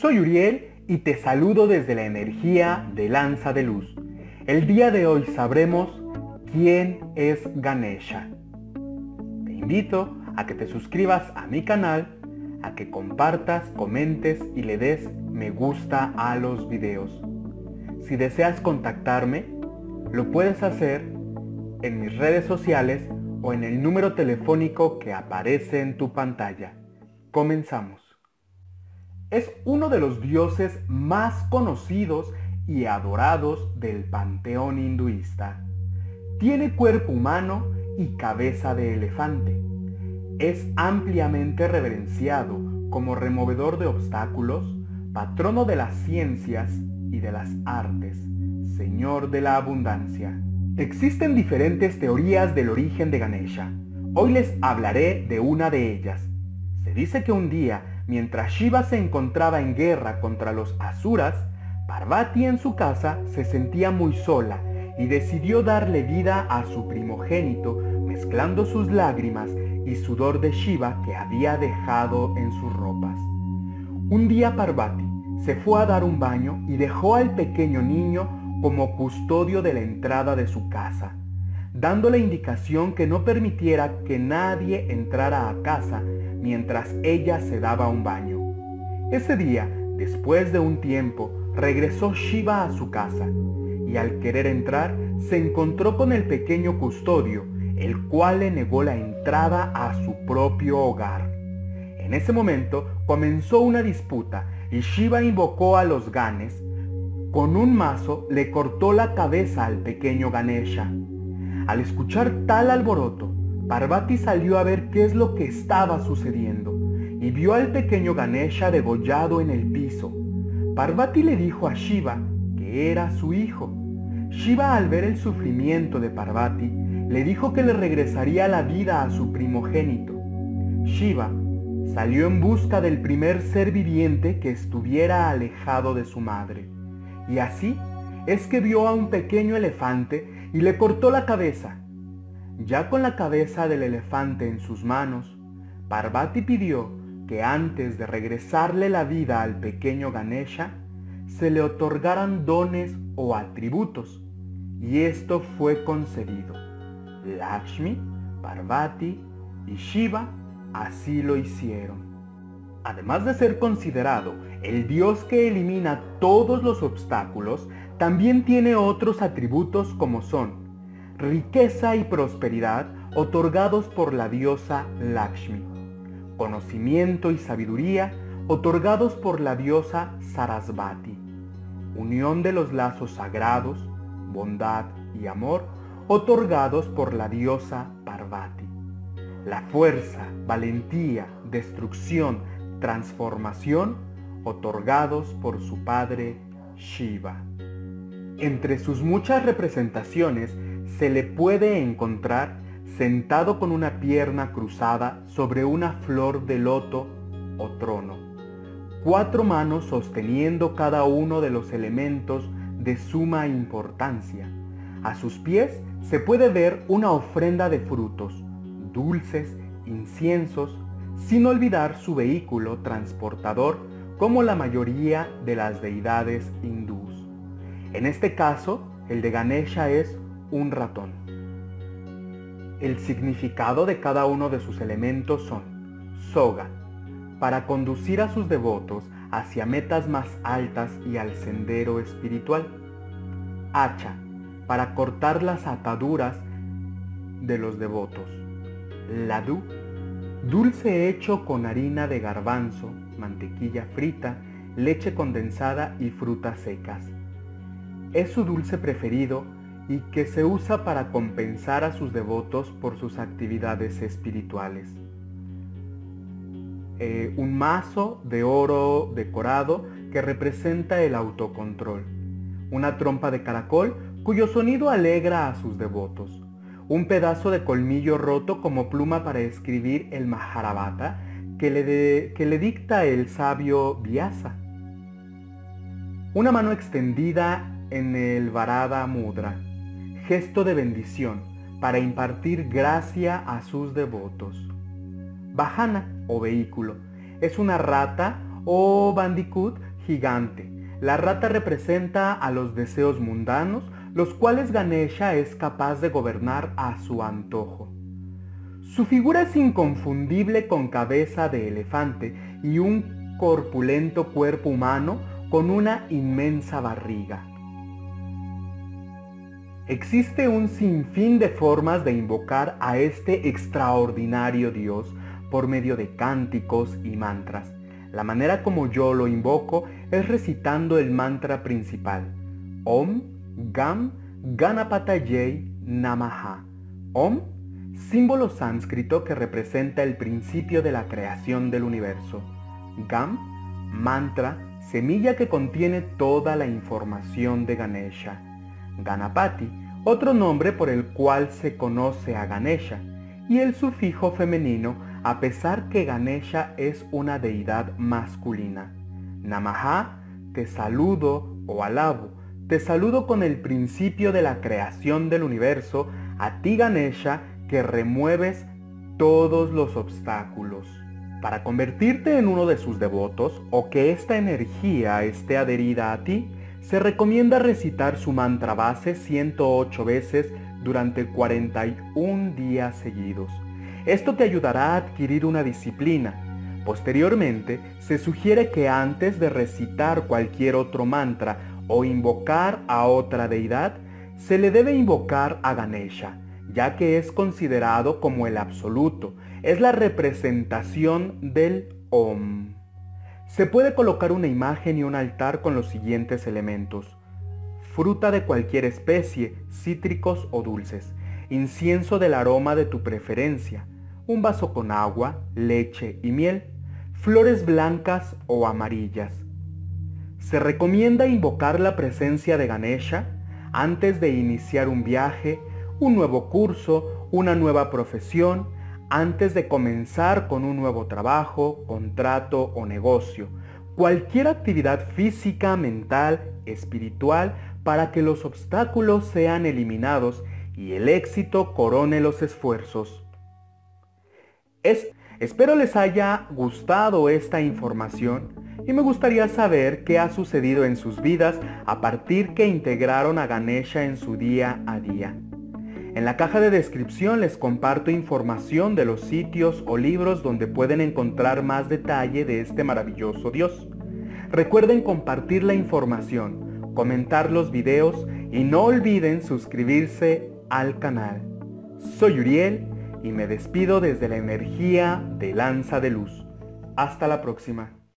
Soy Uriel y te saludo desde la energía de Lanza de Luz. El día de hoy sabremos quién es Ganesha. Te invito a que te suscribas a mi canal, a que compartas, comentes y le des me gusta a los videos. Si deseas contactarme, lo puedes hacer en mis redes sociales o en el número telefónico que aparece en tu pantalla. Comenzamos. Es uno de los dioses más conocidos y adorados del panteón hinduista. Tiene cuerpo humano y cabeza de elefante. Es ampliamente reverenciado como removedor de obstáculos, patrono de las ciencias y de las artes, señor de la abundancia. Existen diferentes teorías del origen de Ganesha. Hoy les hablaré de una de ellas. Se dice que un día, mientras Shiva se encontraba en guerra contra los Asuras, Parvati en su casa se sentía muy sola y decidió darle vida a su primogénito mezclando sus lágrimas y sudor de Shiva que había dejado en sus ropas. Un día Parvati se fue a dar un baño y dejó al pequeño niño como custodio de la entrada de su casa, dando la indicación que no permitiera que nadie entrara a casa mientras ella se daba un baño. Ese día, después de un tiempo, regresó Shiva a su casa y al querer entrar se encontró con el pequeño custodio, el cual le negó la entrada a su propio hogar. En ese momento comenzó una disputa y Shiva invocó a los Ganes con un mazo le cortó la cabeza al pequeño Ganesha. Al escuchar tal alboroto, Parvati salió a ver qué es lo que estaba sucediendo y vio al pequeño Ganesha degollado en el piso. Parvati le dijo a Shiva que era su hijo. Shiva al ver el sufrimiento de Parvati, le dijo que le regresaría la vida a su primogénito. Shiva salió en busca del primer ser viviente que estuviera alejado de su madre. Y así es que vio a un pequeño elefante y le cortó la cabeza. Ya con la cabeza del elefante en sus manos, Parvati pidió que antes de regresarle la vida al pequeño Ganesha, se le otorgaran dones o atributos, y esto fue concedido. Lakshmi, Parvati y Shiva así lo hicieron. Además de ser considerado el Dios que elimina todos los obstáculos, también tiene otros atributos como son riqueza y prosperidad otorgados por la diosa Lakshmi, conocimiento y sabiduría otorgados por la diosa Sarasvati, unión de los lazos sagrados, bondad y amor otorgados por la diosa Parvati, la fuerza, valentía, destrucción, transformación otorgados por su padre Shiva. Entre sus muchas representaciones se le puede encontrar sentado con una pierna cruzada sobre una flor de loto o trono, cuatro manos sosteniendo cada uno de los elementos de suma importancia. A sus pies se puede ver una ofrenda de frutos, dulces, inciensos, sin olvidar su vehículo transportador como la mayoría de las deidades hindús. En este caso, el de Ganesha es un ratón. El significado de cada uno de sus elementos son soga, para conducir a sus devotos hacia metas más altas y al sendero espiritual. Hacha, para cortar las ataduras de los devotos. Ladu, Dulce hecho con harina de garbanzo, mantequilla frita, leche condensada y frutas secas. Es su dulce preferido y que se usa para compensar a sus devotos por sus actividades espirituales. Eh, un mazo de oro decorado que representa el autocontrol. Una trompa de caracol cuyo sonido alegra a sus devotos un pedazo de colmillo roto como pluma para escribir el Maharabata que le, que le dicta el sabio Vyasa. Una mano extendida en el Varada Mudra, gesto de bendición para impartir gracia a sus devotos. Bajana o vehículo es una rata o bandicoot gigante. La rata representa a los deseos mundanos, los cuales Ganesha es capaz de gobernar a su antojo. Su figura es inconfundible con cabeza de elefante y un corpulento cuerpo humano con una inmensa barriga. Existe un sinfín de formas de invocar a este extraordinario Dios por medio de cánticos y mantras. La manera como yo lo invoco es recitando el mantra principal. Om Gam Ganapatayay Namaha. Om, símbolo sánscrito que representa el principio de la creación del universo. Gam, mantra, semilla que contiene toda la información de Ganesha. Ganapati, otro nombre por el cual se conoce a Ganesha, y el sufijo femenino a pesar que Ganesha es una deidad masculina. Namaha, te saludo o alabo, te saludo con el principio de la creación del universo, a ti Ganesha que remueves todos los obstáculos. Para convertirte en uno de sus devotos o que esta energía esté adherida a ti, se recomienda recitar su mantra base 108 veces durante 41 días seguidos. Esto te ayudará a adquirir una disciplina. Posteriormente, se sugiere que antes de recitar cualquier otro mantra o invocar a otra deidad, se le debe invocar a Ganesha, ya que es considerado como el absoluto, es la representación del Om. Se puede colocar una imagen y un altar con los siguientes elementos. Fruta de cualquier especie, cítricos o dulces. Incienso del aroma de tu preferencia. Un vaso con agua, leche y miel. Flores blancas o amarillas. Se recomienda invocar la presencia de Ganesha antes de iniciar un viaje, un nuevo curso, una nueva profesión, antes de comenzar con un nuevo trabajo, contrato o negocio, cualquier actividad física, mental, espiritual, para que los obstáculos sean eliminados y el éxito corone los esfuerzos. Es, espero les haya gustado esta información y me gustaría saber qué ha sucedido en sus vidas a partir que integraron a Ganesha en su día a día. En la caja de descripción les comparto información de los sitios o libros donde pueden encontrar más detalle de este maravilloso Dios. Recuerden compartir la información, comentar los videos y no olviden suscribirse al canal. Soy Uriel y me despido desde la energía de Lanza de Luz. Hasta la próxima.